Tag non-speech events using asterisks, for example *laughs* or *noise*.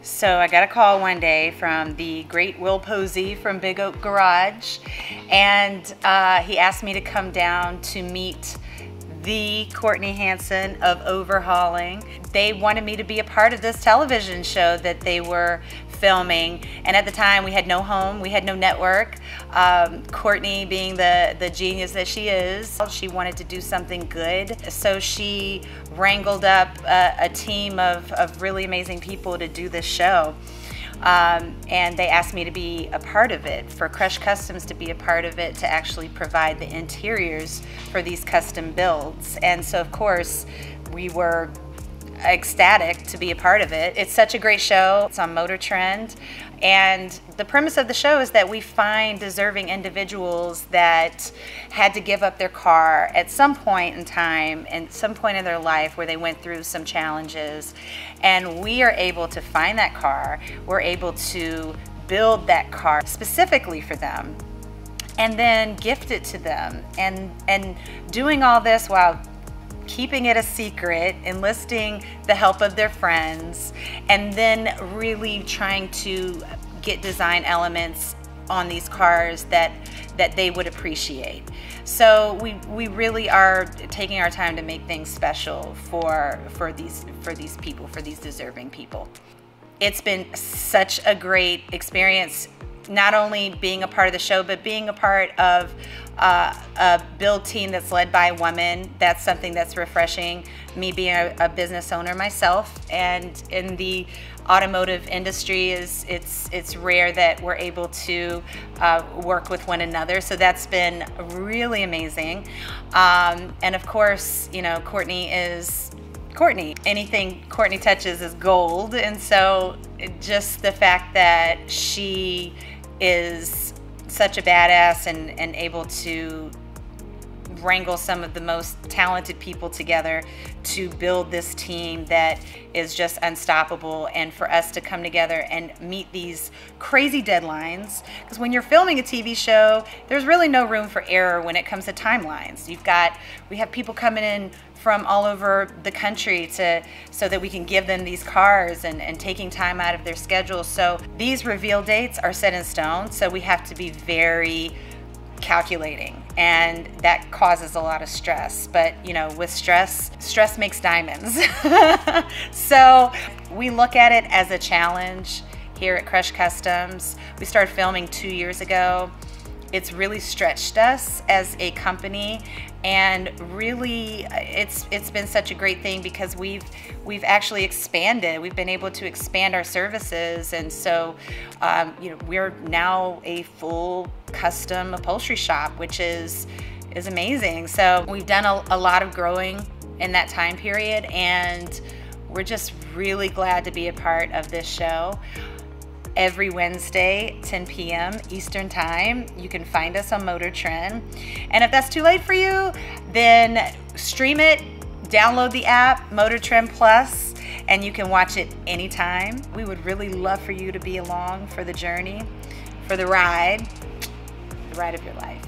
So I got a call one day from the great Will Posey from Big Oak Garage, and uh, he asked me to come down to meet the Courtney Hansen of Overhaulin'. They wanted me to be a part of this television show that they were filming. And at the time, we had no home, we had no network. Um, Courtney, being the, the genius that she is, she wanted to do something good. So she wrangled up a, a team of, of really amazing people to do this show. Um, and they asked me to be a part of it, for Crush Customs to be a part of it, to actually provide the interiors for these custom builds. And so, of course, we were ecstatic to be a part of it. It's such a great show. It's on Motor Trend. And the premise of the show is that we find deserving individuals that had to give up their car at some point in time and some point in their life where they went through some challenges. And we are able to find that car. We're able to build that car specifically for them and then gift it to them and and doing all this while keeping it a secret, enlisting the help of their friends, and then really trying to get design elements on these cars that that they would appreciate. So we we really are taking our time to make things special for for these for these people, for these deserving people. It's been such a great experience not only being a part of the show, but being a part of uh, a build team that's led by a woman. That's something that's refreshing. Me being a, a, business owner myself, and in the automotive industry, is it's it's rare that we're able to uh, work with one another. So that's been really amazing. Um, and of course, you know, Courtney is Courtney. Anything Courtney touches is gold. And so just the fact that she is such a badass and, and able to wrangle some of the most talented people together to build this team that is just unstoppable and for us to come together and meet these crazy deadlines because when you're filming a TV show there's really no room for error when it comes to timelines you've got we have people coming in from all over the country to so that we can give them these cars and, and taking time out of their schedule. So these reveal dates are set in stone, so we have to be very calculating and that causes a lot of stress. But you know with stress stress makes diamonds. *laughs* So we look at it as a challenge here at crush customs. We started filming two years ago it's really stretched us as a company and really it's it's been such a great thing because we've we've actually expanded. We've been able to expand our services. And so um, you know we're now a full custom upholstery shop which is is amazing. So we've done a, a lot of growing in that time period. And we're just really glad to be a part of this show every Wednesday, 10 p.m. Eastern Time. You can find us on Motor Trend. And if that's too late for you, then stream it, download the app, Motor Trend Plus, and you can watch it anytime. We would really love for you to be along for the journey, for the ride, the ride of your life.